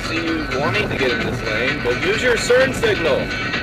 see you wanting to get in this lane, but use your turn signal.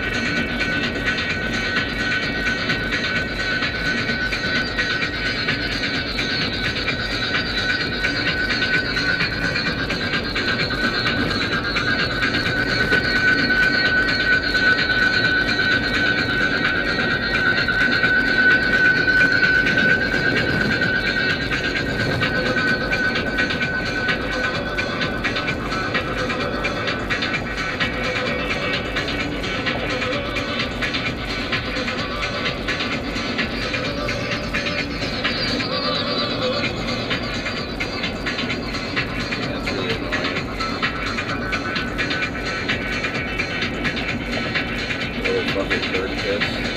Little fucking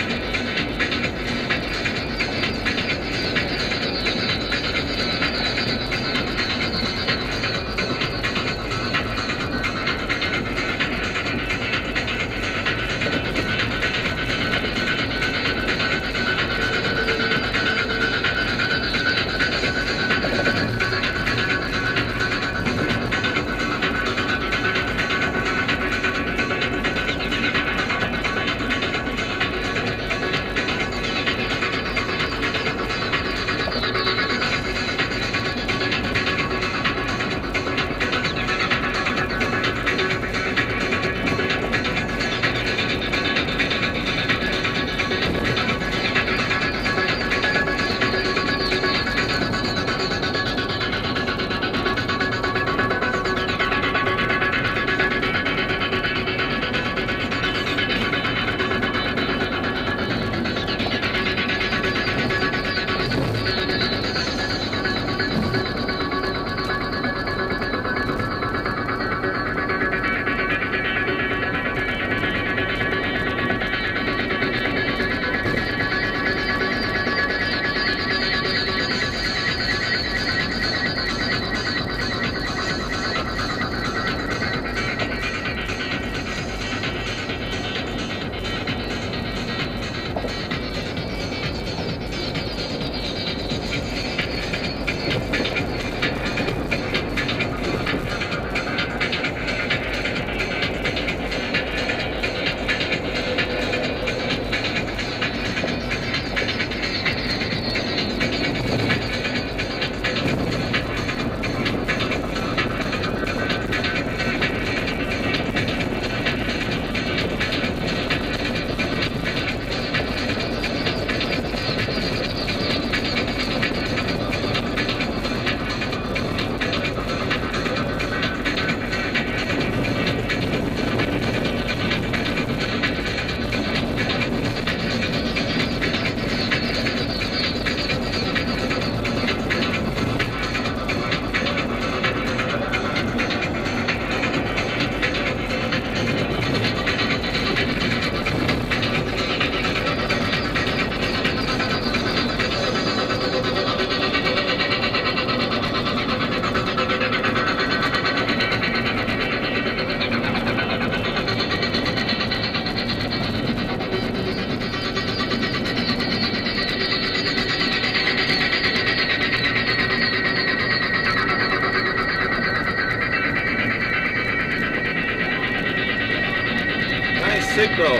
signal.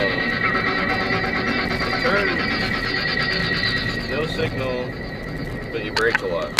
Turn. No signal, but you brake a lot.